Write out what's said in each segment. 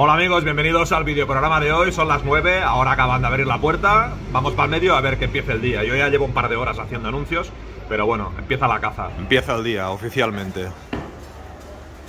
Hola amigos, bienvenidos al videoprograma de hoy. Son las 9, ahora acaban de abrir la puerta. Vamos para el medio a ver que empiece el día. Yo ya llevo un par de horas haciendo anuncios, pero bueno, empieza la caza. Empieza el día, oficialmente.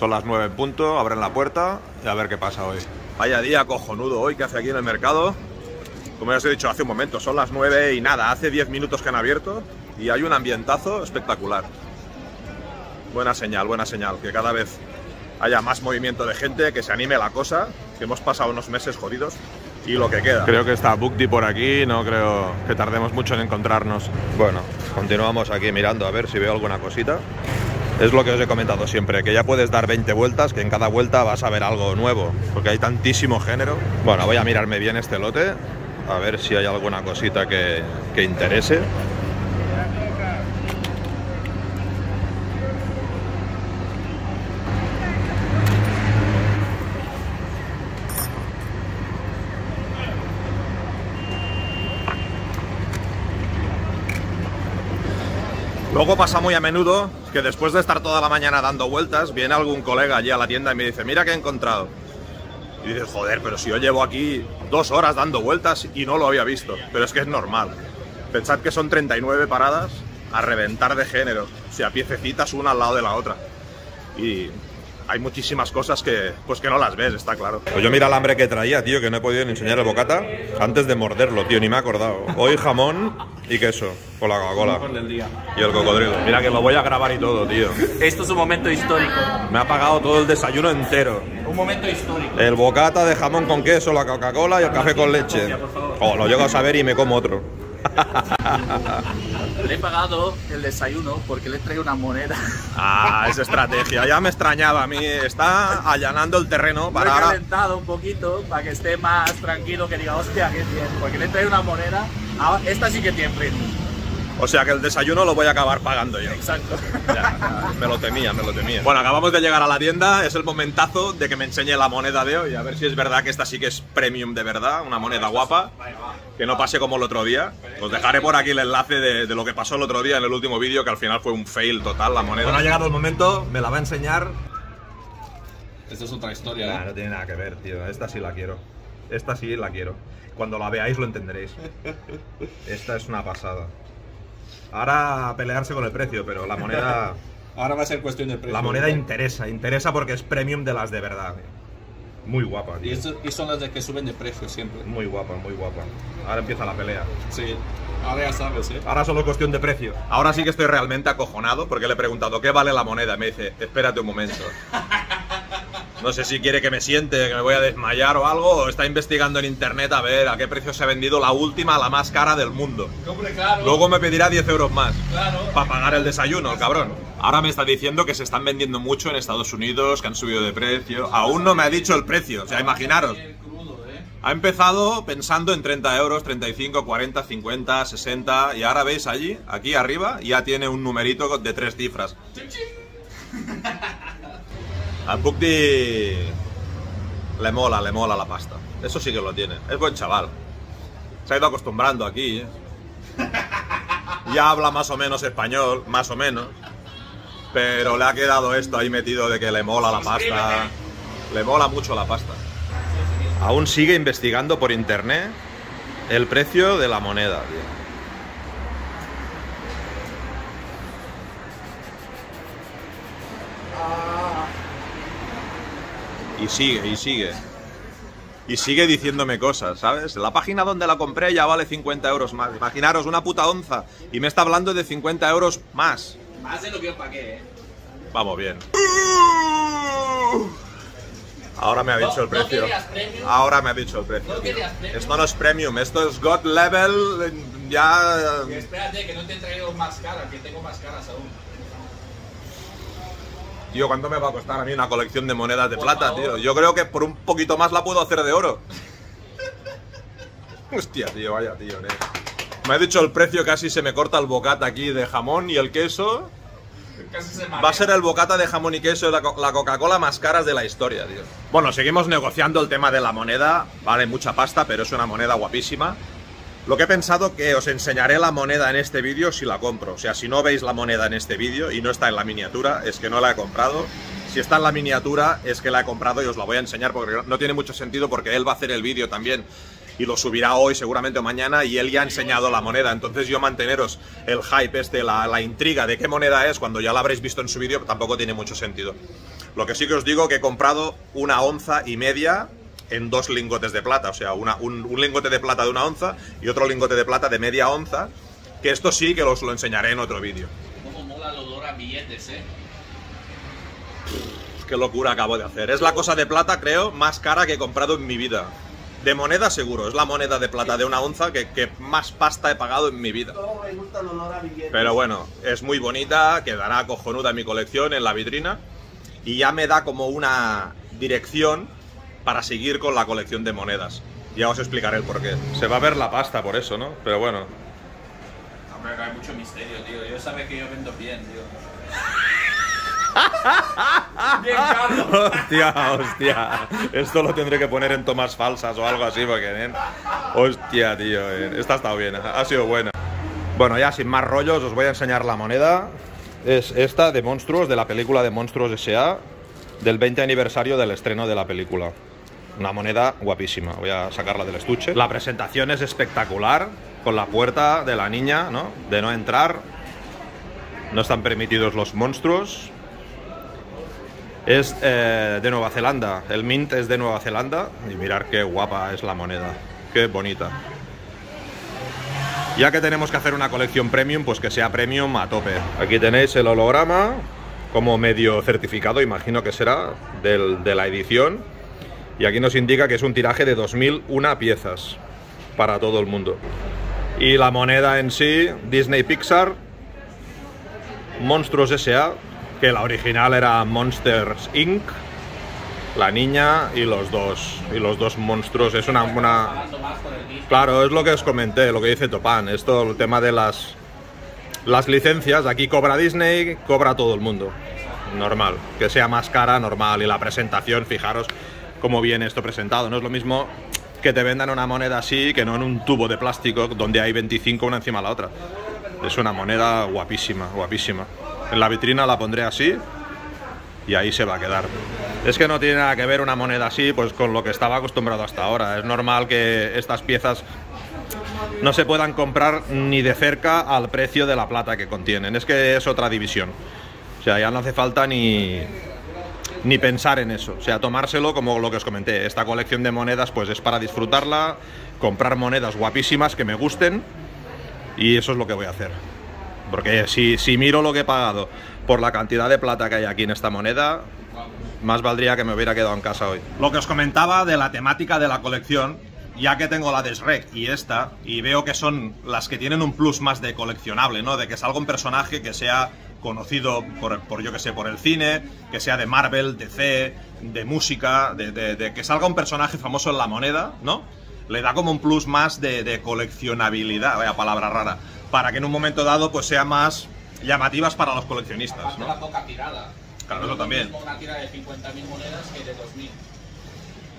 Son las 9 en punto, abren la puerta y a ver qué pasa hoy. Vaya día cojonudo hoy que hace aquí en el mercado. Como ya os he dicho hace un momento, son las 9 y nada, hace 10 minutos que han abierto y hay un ambientazo espectacular. Buena señal, buena señal, que cada vez haya más movimiento de gente, que se anime la cosa, que hemos pasado unos meses jodidos y lo que queda. Creo que está Bookdi por aquí, no creo que tardemos mucho en encontrarnos. Bueno, continuamos aquí mirando a ver si veo alguna cosita. Es lo que os he comentado siempre, que ya puedes dar 20 vueltas, que en cada vuelta vas a ver algo nuevo, porque hay tantísimo género. Bueno, voy a mirarme bien este lote, a ver si hay alguna cosita que, que interese. Luego pasa muy a menudo que después de estar toda la mañana dando vueltas, viene algún colega allí a la tienda y me dice, mira qué he encontrado. Y dices, joder, pero si yo llevo aquí dos horas dando vueltas y no lo había visto. Pero es que es normal. Pensad que son 39 paradas a reventar de género. O sea, piececitas una al lado de la otra. Y hay muchísimas cosas que, pues que no las ves, está claro. Pues yo mira el hambre que traía, tío, que no he podido ni enseñar el bocata antes de morderlo, tío, ni me he acordado. Hoy jamón y queso con la Coca-Cola. Y el cocodrilo. Mira que lo voy a grabar y todo, tío. Esto es un momento histórico. Me ha pagado todo el desayuno entero. Un momento histórico. El bocata de jamón con queso, la Coca-Cola y el café con leche. Oh, lo llego a saber y me como otro. Le he pagado el desayuno porque le traído una moneda. Ah, es estrategia. Ya me extrañaba a mí. Está allanando el terreno Lo he para... calentado un poquito para que esté más tranquilo, que diga, hostia, qué bien. Porque le he traído una moneda. Ah, Esta sí que tiene. O sea que el desayuno lo voy a acabar pagando yo. Exacto. Ya, me lo temía, me lo temía. Bueno, acabamos de llegar a la tienda, es el momentazo de que me enseñe la moneda de hoy, a ver si es verdad que esta sí que es premium de verdad, una moneda guapa, que no pase como el otro día. Os dejaré por aquí el enlace de, de lo que pasó el otro día en el último vídeo, que al final fue un fail total la moneda. Bueno, ha llegado el momento, me la va a enseñar. Esta es otra historia, Nah, ¿eh? no tiene nada que ver, tío, esta sí la quiero. Esta sí la quiero. Cuando la veáis lo entenderéis. Esta es una pasada. Ahora a pelearse con el precio, pero la moneda... Ahora va a ser cuestión de precio. La moneda interesa, interesa porque es premium de las de verdad. Muy guapa, Y, tío. esto- y son las de que suben de precio siempre. Muy guapa, muy guapa. Ahora empieza la pelea. Sí. Ahora ya sabes, ¿eh? Ahora solo es cuestión de precio. Ahora sí que estoy realmente acojonado porque le he preguntado ¿qué vale la moneda? Me dice, espérate un momento. No sé si quiere que me siente, que me voy a desmayar o algo, o está investigando en internet a ver a qué precio se ha vendido la última, la más cara del mundo. Hombre, claro. Luego me pedirá 10 euros más. Claro. Para pagar el desayuno, el cabrón. Ahora me está diciendo que se están vendiendo mucho en Estados Unidos, que han subido de precio. Aún no me ha dicho el precio, o sea, imaginaros. ¿eh? Ha empezado pensando en 30 euros, 35, 40, 50, 60 y ahora veis allí, aquí arriba, ya tiene un numerito de tres cifras. A Pukdi le mola, le mola la pasta. Eso sí que lo tiene. Es buen chaval. Se ha ido acostumbrando aquí. ¿eh? Ya habla más o menos español, más o menos. Pero le ha quedado esto ahí metido de que le mola la pasta. Le mola mucho la pasta. Aún sigue investigando por internet el precio de la moneda, tío. Y sigue, y sigue. Y sigue diciéndome cosas, ¿sabes? La página donde la compré ya vale 50 euros más. Imaginaros, una puta onza. Y me está hablando de 50 euros más. Más de lo que yo pagué, ¿eh? Vamos bien. Ahora me ha dicho el ¿No precio. Ahora me ha dicho el precio. Esto no es premium, esto es God level. Ya. Que espérate, que no te he traído más caras, que tengo más caras aún. Tío, ¿cuánto me va a costar a mí una colección de monedas de Por plata, favor. tío? Yo creo que por un poquito más la puedo hacer de oro. Hostia, tío, vaya tío, eh. Me ha dicho el precio, casi se me corta el bocata aquí de jamón y el queso. Casi se Va a ser el bocata de jamón y queso y la, co- la Coca-Cola más caras de la historia, tío. Bueno, seguimos negociando el tema de la moneda. Vale mucha pasta, pero es una moneda guapísima. Lo que he pensado que os enseñaré la moneda en este vídeo si la compro. O sea, si no veis la moneda en este vídeo y no está en la miniatura, es que no la he comprado. si está en la miniatura es que la he comprado y os la voy a enseñar porque no tiene mucho sentido porque él va a hacer el vídeo también y lo subirá hoy seguramente o mañana y él ya ha enseñado la moneda. Entonces yo manteneros el hype este, la, la intriga de qué moneda es cuando ya la habréis visto en su vídeo tampoco tiene mucho sentido. Lo que sí que os digo que he comprado una onza y media en dos lingotes de plata, o sea, una- un, un lingote de plata de una onza y otro lingote de plata de media onza, que esto sí que os lo enseñaré en otro vídeo. Cómo mola el olor a billetes, eh. Qué locura acabo de hacer. Es la cosa de plata, creo, más cara que he comprado en mi vida. De moneda seguro, es la moneda de plata de una onza que, que más pasta he pagado en mi vida. me gusta el olor a billetes. Pero bueno, es muy bonita, quedará cojonuda en mi colección, en la vitrina. Y ya me da como una dirección para seguir con la colección de monedas. Ya os explicaré el porqué. Se va a ver la pasta por eso, ¿no? Pero bueno. Hombre, hay mucho misterio, tío. Yo sabes que yo vendo bien, tío. bien caro. Hostia, hostia. Esto lo tendré que poner en tomas falsas o algo así, porque, nen, Hostia, tío. eh, Esta ha estado bien, ha sido buena. Bueno, ya sin más rollos, os voy a enseñar la moneda. Es esta de Monstruos, de la película de Monstruos S.A., del 20 aniversario del estreno de la película. Una moneda guapísima. Voy a sacarla del estuche. La presentación es espectacular, con la puerta de la niña, ¿no? De no entrar. No están permitidos los monstruos. Es eh, de Nueva Zelanda. El mint es de Nueva Zelanda. Y mirar qué guapa es la moneda. Qué bonita. Ya que tenemos que hacer una colección premium, pues que sea premium a tope. Aquí tenéis el holograma como medio certificado, imagino que será, del- de la edición. Y aquí nos indica que es un tiraje de 2001 piezas para todo el mundo. Y la moneda en sí, Disney Pixar, Monstruos S.A., que la original era Monsters Inc., la niña y los dos, y los dos monstruos. Es una, una. Claro, es lo que os comenté, lo que dice Topan. Esto, el tema de las, las licencias, aquí cobra Disney, cobra todo el mundo. Normal. Que sea más cara, normal. Y la presentación, fijaros cómo viene esto presentado. No es lo mismo que te vendan una moneda así que no en un tubo de plástico donde hay 25 una encima de la otra. Es una moneda guapísima, guapísima. En la vitrina la pondré así y ahí se va a quedar. Es que no tiene nada que ver una moneda así pues con lo que estaba acostumbrado hasta ahora. Es normal que estas piezas no se puedan comprar ni de cerca al precio de la plata que contienen. Es que es otra división. O sea, ya no hace falta ni ni pensar en eso. O sea, tomárselo como lo que os comenté. Esta colección de monedas pues es para disfrutarla, comprar monedas guapísimas que me gusten y eso es lo que voy a hacer. Porque si, si miro lo que he pagado por la cantidad de plata que hay aquí en esta moneda, más valdría que me hubiera quedado en casa hoy. Lo que os comentaba de la temática de la colección, ya que tengo la Desrec y esta, y veo que son las que tienen un plus más de coleccionable, ¿no? De que salga un personaje que sea conocido por, por, yo que sé, por el cine, que sea de Marvel, DC, de música, de, de- de que salga un personaje famoso en la moneda, ¿no? Le da como un plus más de, de coleccionabilidad, vaya palabra rara, para que en un momento dado pues sea más llamativas para los coleccionistas, Aparte ¿no? la poca tirada. Claro, eso también. Una tira de 50.000 monedas que de 2.000.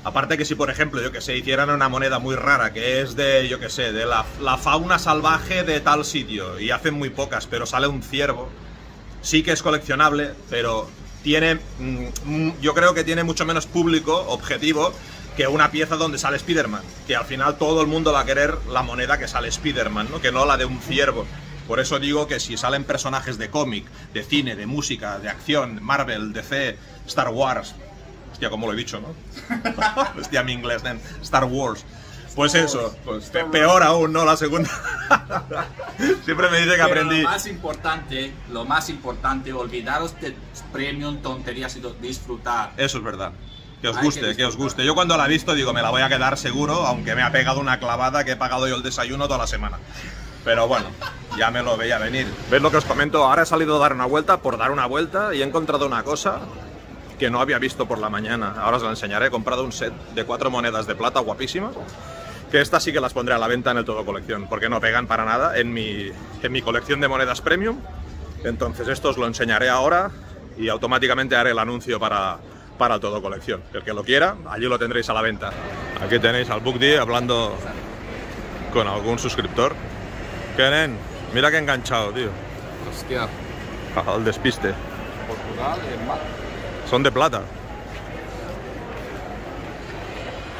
Aparte que si, por ejemplo, yo que sé, hicieran una moneda muy rara, que es de, yo que sé, de la, la fauna salvaje de tal sitio, y hacen muy pocas, pero sale un ciervo, sí que es coleccionable, pero tiene, mm, mm, yo creo que tiene mucho menos público objetivo que una pieza donde sale Spider-Man, que al final todo el mundo va a querer la moneda que sale Spider-Man, ¿no? que no la de un ciervo. Por eso digo que si salen personajes de cómic, de cine, de música, de acción, Marvel, DC, Star Wars, hostia, como lo he dicho, ¿no? Hostia, mi inglés, nen. Star Wars. Pues eso, pues pe- peor aún, ¿no? La segunda. Siempre me dice que Pero aprendí. Lo más importante, lo más importante, olvidaros de premium, tonterías y disfrutar. Eso es verdad. Que os Hay que guste, que, os guste. Yo cuando la he visto digo, me la voy a quedar seguro, aunque me ha pegado una clavada que he pagado yo el desayuno toda la semana. Pero bueno, ya me lo veía venir. ¿Ves lo que os comento? Ahora he salido a dar una vuelta por dar una vuelta y he encontrado una cosa que no había visto por la mañana. Ahora os la enseñaré. He comprado un set de cuatro monedas de plata guapísimas. Que estas sí que las pondré a la venta en el todo colección, porque no pegan para nada en mi, en mi colección de monedas premium. Entonces esto os lo enseñaré ahora y automáticamente haré el anuncio para, para el todo colección. El que lo quiera, allí lo tendréis a la venta. Aquí tenéis al D hablando con algún suscriptor. ¿Qué nen? Mira que enganchado, tío. Hostia, Al despiste. Portugal. Son de plata.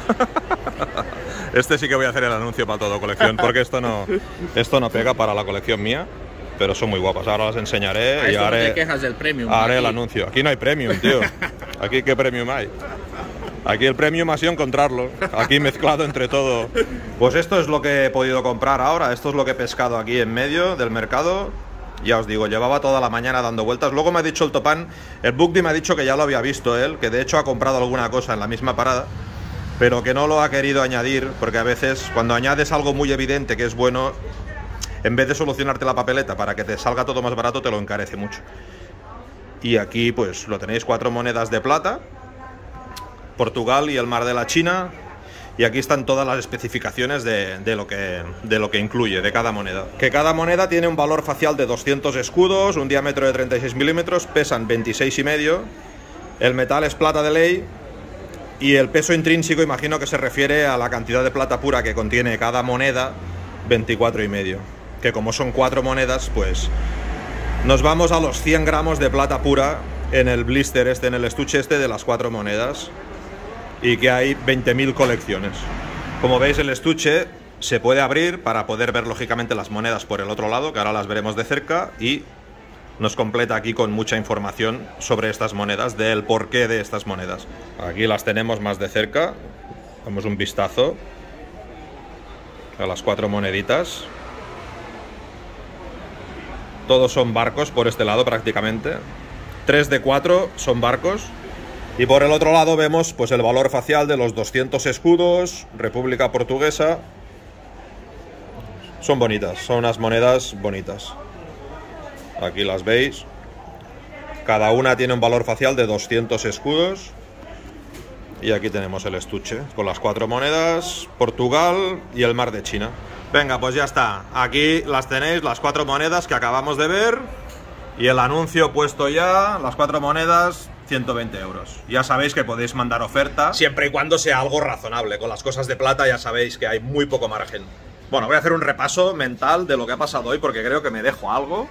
Este sí que voy a hacer el anuncio para todo colección, porque esto no, esto no pega para la colección mía, pero son muy guapas. Ahora las enseñaré A y no haré, te quejas del premium. haré el aquí. anuncio. Aquí no hay premium, tío. Aquí qué premium hay. Aquí el premium ha sido encontrarlo. Aquí mezclado entre todo. Pues esto es lo que he podido comprar ahora. Esto es lo que he pescado aquí en medio del mercado. Ya os digo, llevaba toda la mañana dando vueltas. Luego me ha dicho el Topán, el Bugdi me ha dicho que ya lo había visto él, que de hecho ha comprado alguna cosa en la misma parada, pero que no lo ha querido añadir, porque a veces cuando añades algo muy evidente que es bueno, en vez de solucionarte la papeleta para que te salga todo más barato, te lo encarece mucho. Y aquí pues lo tenéis cuatro monedas de plata, Portugal y el mar de la China. Y aquí están todas las especificaciones de, lo que, de lo que incluye, de cada moneda. Que cada moneda tiene un valor facial de 200 escudos, un diámetro de 36 milímetros, pesan 26 y medio. El metal es plata de ley. Y el peso intrínseco imagino que se refiere a la cantidad de plata pura que contiene cada moneda, 24 y medio. Que como son cuatro monedas, pues nos vamos a los 100 gramos de plata pura en el blister este, en el estuche este de las cuatro monedas. Y que hay 20.000 colecciones. Como veis el estuche se puede abrir para poder ver lógicamente las monedas por el otro lado, que ahora las veremos de cerca, y nos completa aquí con mucha información sobre estas monedas, del porqué de estas monedas. Aquí las tenemos más de cerca, damos un vistazo a las cuatro moneditas. Todos son barcos por este lado prácticamente. 3 de 4 son barcos. Y por el otro lado vemos pues el valor facial de los 200 escudos, República Portuguesa. Son bonitas, son unas monedas bonitas. Aquí las veis. Cada una tiene un valor facial de 200 escudos. Y aquí tenemos el estuche con las cuatro monedas, Portugal y el mar de China. Venga, pues ya está. Aquí las tenéis, las cuatro monedas que acabamos de ver. Y el anuncio puesto ya, las cuatro monedas, 120 euros. Ya sabéis que podéis mandar oferta. Siempre y cuando sea algo razonable. Con las cosas de plata ya sabéis que hay muy poco margen. Bueno, voy a hacer un repaso mental de lo que ha pasado hoy porque creo que me dejo algo.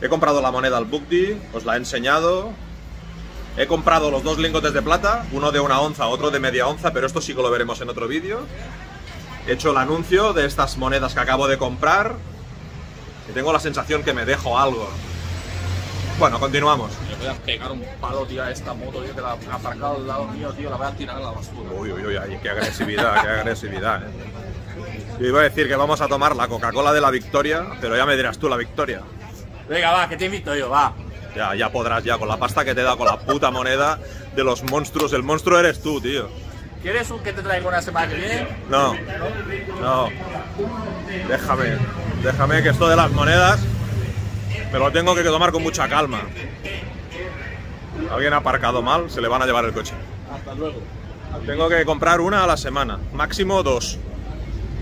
He comprado la moneda al Bugdi, os la he enseñado. He comprado los dos lingotes de plata, uno de una onza, otro de media onza, pero esto sí que lo veremos en otro vídeo. He hecho el anuncio de estas monedas que acabo de comprar y tengo la sensación que me dejo algo. Bueno, continuamos. Le voy a pegar un palo, tío, a esta moto, tío, que la ha aparcado al lado mío, tío, la voy a tirar a la basura. Uy, uy, uy, ay, qué agresividad, qué agresividad. eh. Yo iba a decir que vamos a tomar la Coca-Cola de la Victoria, pero ya me dirás tú la Victoria. Venga, va, que te invito yo, va. Ya, ya podrás, ya, con la pasta que te da, con la puta moneda de los monstruos. El monstruo eres tú, tío. ¿Quieres un que te traiga una semana que viene? No, no. Déjame, déjame que esto de las monedas me lo tengo que tomar con mucha calma. Alguien ha aparcado mal, se le van a llevar el coche. Hasta luego. Tengo que comprar una a la semana, máximo dos.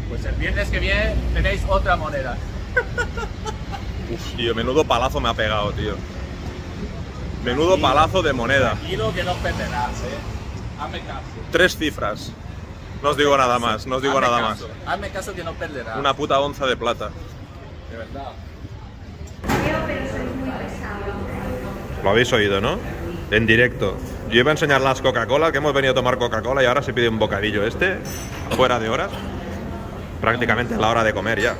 Pues el viernes que viene tenéis otra moneda. Uf, tío, menudo palazo me ha pegado, tío. Menudo palazo de moneda. Tranquilo que no perderás, eh. Hazme caso. Tres cifras. No os digo nada más, no os digo nada caso. Hazme caso que no perderás. más. Una puta onza de plata. De verdad. Lo habéis oído, ¿no? En directo. Yo iba a enseñar las Coca-Cola, que hemos venido a tomar Coca-Cola y ahora se pide un bocadillo este, fuera de horas. Prácticamente a la hora de comer ya.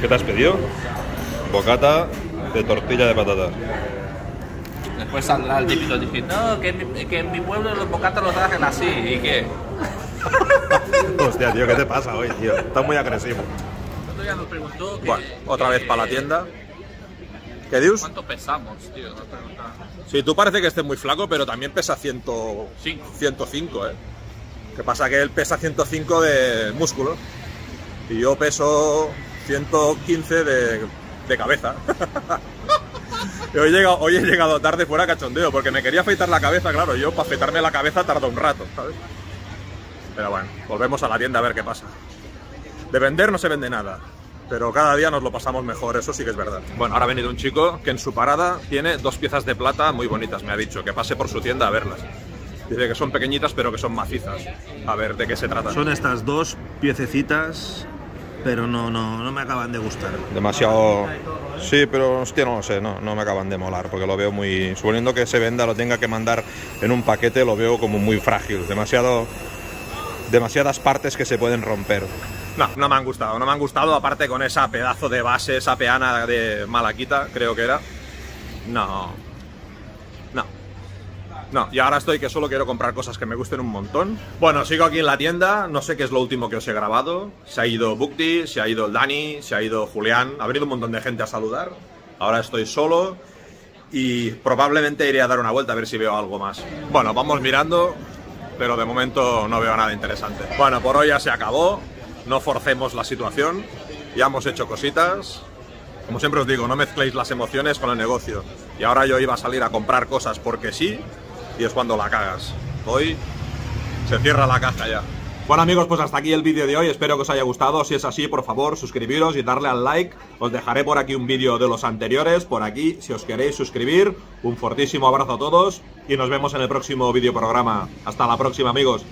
¿Qué te has pedido? Bocata de tortilla de patatas. Después saldrá el típico diciendo, no, que en, mi, que en mi pueblo los bocatas los hacen así. ¿Y qué? Hostia, tío, ¿qué te pasa hoy, tío? Estás muy agresivo. El otro día nos preguntó que, Bueno, otra que- vez para la tienda. ¿Qué dios? ¿Cuánto pesamos, tío? Nos. Sí, tú parece que estés muy flaco, pero también pesa 100, Cinco. 105, ¿eh? Que pasa que él pesa 105 de músculo y yo peso 115 de, cabeza. Hoy, he llegado, hoy he llegado tarde fuera cachondeo porque me quería afeitar la cabeza, claro, yo para afeitarme la cabeza tarda un rato, ¿sabes? Pero bueno, volvemos a la tienda a ver qué pasa. De vender no se vende nada, pero cada día nos lo pasamos mejor, eso sí que es verdad. Bueno, ahora ha venido un chico que en su parada tiene dos piezas de plata muy bonitas, me ha dicho, que pase por su tienda a verlas. Dice que son pequeñitas pero que son macizas. A ver, ¿de qué se trata? Son estas dos piececitas, pero no, no, no me acaban de gustar. demasiado Sí, pero hostia, no lo sé, no, no me acaban de molar, porque lo veo muy... Suponiendo que se venda, lo tenga que mandar en un paquete, lo veo como muy frágil, demasiado... Demasiadas partes que se pueden romper. No, no me han gustado, no me han gustado, aparte con esa pedazo de base, esa peana de Malaquita, creo que era. No. No. No, y ahora estoy que solo quiero comprar cosas que me gusten un montón. Bueno, sigo aquí en la tienda, no sé qué es lo último que os he grabado. Se ha ido Bukti, se ha ido el Dani, se ha ido Julián, ha venido un montón de gente a saludar. Ahora estoy solo y probablemente iré a dar una vuelta a ver si veo algo más. Bueno, vamos mirando, pero de momento no veo nada interesante. Bueno, por hoy ya se acabó, no forcemos la situación, ya hemos hecho cositas. Como siempre os digo, no mezcléis las emociones con el negocio. Y ahora yo iba a salir a comprar cosas porque sí, y es cuando la cagas. Hoy se cierra la caja ya. Bueno amigos, pues hasta aquí el vídeo de hoy, espero que os haya gustado, si es así, por favor, suscribiros y darle al like, os dejaré por aquí un vídeo de los anteriores, por aquí, si os queréis suscribir, un fortísimo abrazo a todos y nos vemos en el próximo vídeo programa. Hasta la próxima amigos.